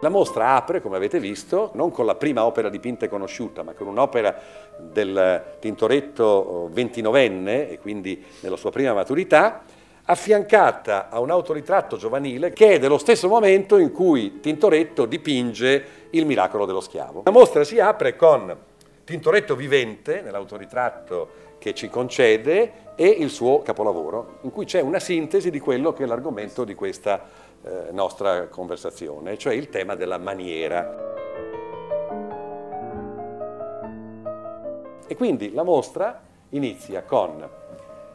La mostra apre, come avete visto, non con la prima opera dipinta e conosciuta, ma con un'opera del Tintoretto ventinovenne, e quindi nella sua prima maturità, affiancata a un autoritratto giovanile che è dello stesso momento in cui Tintoretto dipinge il miracolo dello schiavo. La mostra si apre con Tintoretto vivente, nell'autoritratto che ci concede, e il suo capolavoro, in cui c'è una sintesi di quello che è l'argomento di questa eh, nostra conversazione, cioè il tema della maniera. E quindi la mostra inizia con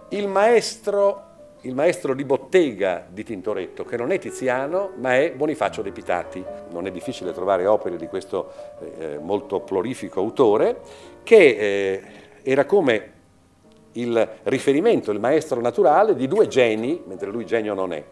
il maestro il maestro di bottega di Tintoretto, che non è Tiziano, ma è Bonifacio De Pitati. Non è difficile trovare opere di questo eh, molto prolifico autore, che eh, era come il riferimento, il maestro naturale di due geni, mentre lui genio non è,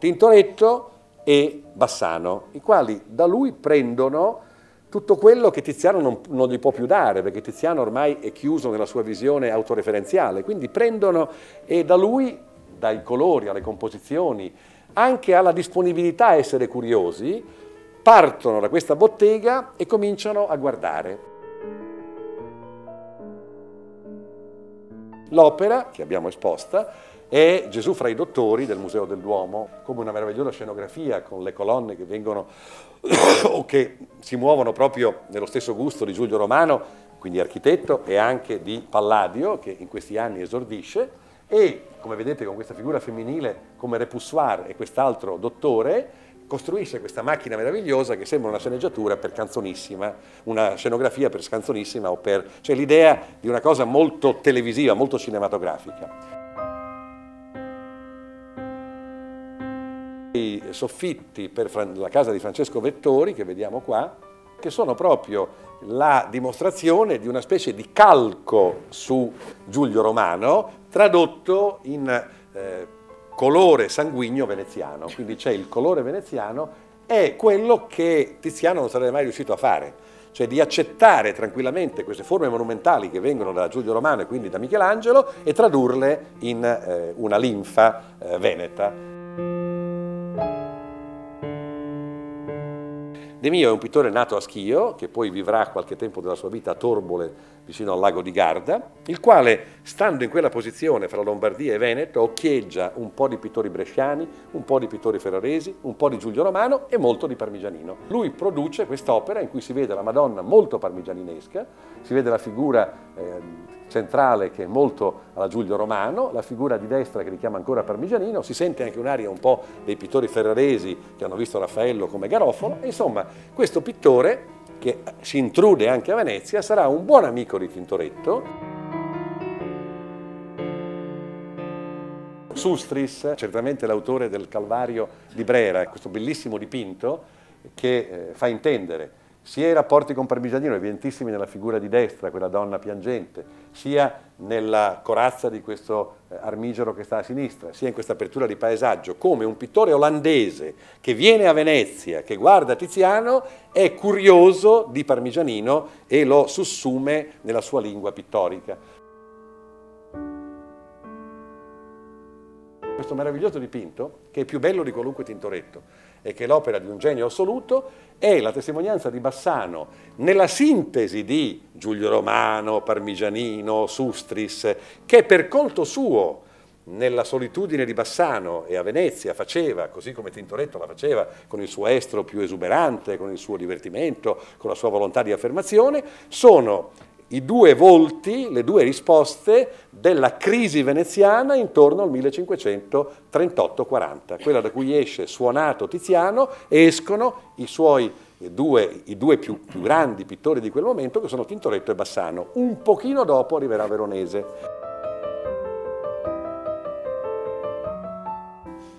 Tintoretto e Bassano, i quali da lui prendono tutto quello che Tiziano non, non, gli può più dare, perché Tiziano ormai è chiuso nella sua visione autoreferenziale, quindi prendono e da lui dai colori alle composizioni, anche alla disponibilità a essere curiosi, partono da questa bottega e cominciano a guardare. L'opera che abbiamo esposta è Gesù fra i dottori del Museo del Duomo, come una meravigliosa scenografia con le colonne che vengono o che si muovono proprio nello stesso gusto di Giulio Romano, quindi architetto, e anche di Palladio, che in questi anni esordisce, e come vedete con questa figura femminile come Repoussoir e quest'altro dottore costruisce questa macchina meravigliosa che sembra una sceneggiatura per canzonissima, una scenografia per canzonissima o per... cioè l'idea di una cosa molto televisiva, molto cinematografica. Soffitti per la casa di Francesco Vettori, che vediamo qua, che sono proprio la dimostrazione di una specie di calco su Giulio Romano tradotto in eh, colore sanguigno veneziano, quindi c'è il colore veneziano, è quello che Tiziano non sarebbe mai riuscito a fare, cioè di accettare tranquillamente queste forme monumentali che vengono da Giulio Romano e quindi da Michelangelo e tradurle in eh, una linfa eh, veneta. De Mio è un pittore nato a Schio, che poi vivrà qualche tempo della sua vita a Torbole, vicino al lago di Garda, il quale, stando in quella posizione fra Lombardia e Veneto, occhieggia un po' di pittori bresciani, un po' di pittori ferraresi, un po' di Giulio Romano e molto di parmigianino. Lui produce quest'opera in cui si vede la Madonna molto parmigianinesca, si vede la figura eh, centrale che è molto alla Giulio Romano, la figura di destra che richiama ancora Parmigianino, si sente anche un'aria un po' dei pittori ferraresi che hanno visto Raffaello come Garofalo, e insomma questo pittore che si intrude anche a Venezia sarà un buon amico di Tintoretto. Sustris, certamente l'autore del Calvario di Brera, questo bellissimo dipinto che eh, fa intendere sia i rapporti con Parmigianino, evidentissimi nella figura di destra, quella donna piangente, sia nella corazza di questo eh, armigero che sta a sinistra, sia in questa apertura di paesaggio, come un pittore olandese che viene a Venezia, che guarda Tiziano, è curioso di Parmigianino e lo sussume nella sua lingua pittorica. Questo meraviglioso dipinto, che è più bello di qualunque Tintoretto, e che è l'opera di un genio assoluto, è la testimonianza di Bassano nella sintesi di Giulio Romano, Parmigianino, Sustris, che per conto suo nella solitudine di Bassano e a Venezia faceva, così come Tintoretto la faceva, con il suo estro più esuberante, con il suo divertimento, con la sua volontà di affermazione, sono i due volti, le due risposte della crisi veneziana intorno al 1538-40, quella da cui esce suonato Tiziano e escono i suoi due, i due più, più grandi pittori di quel momento che sono Tintoretto e Bassano. Un pochino dopo arriverà Veronese.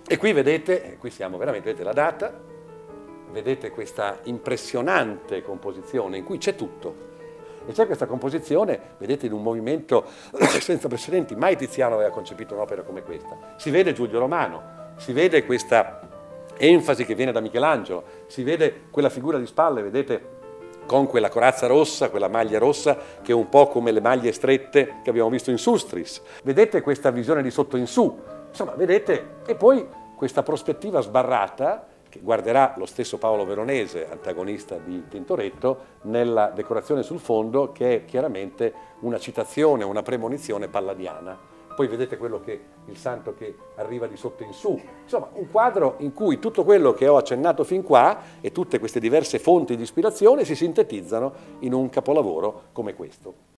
E qui vedete, qui siamo veramente, vedete la data, vedete questa impressionante composizione in cui c'è tutto, e c'è questa composizione, vedete, in un movimento senza precedenti, mai Tiziano aveva concepito un'opera come questa. Si vede Giulio Romano, si vede questa enfasi che viene da Michelangelo, si vede quella figura di spalle, vedete, con quella corazza rossa, quella maglia rossa, che è un po' come le maglie strette che abbiamo visto in Sustris. Vedete questa visione di sotto in su, insomma, vedete, e poi questa prospettiva sbarrata che guarderà lo stesso Paolo Veronese, antagonista di Tintoretto, nella decorazione sul fondo che è chiaramente una citazione, una premonizione palladiana. Poi vedete quello che il santo che arriva di sotto in su. Insomma, un quadro in cui tutto quello che ho accennato fin qua e tutte queste diverse fonti di ispirazione si sintetizzano in un capolavoro come questo.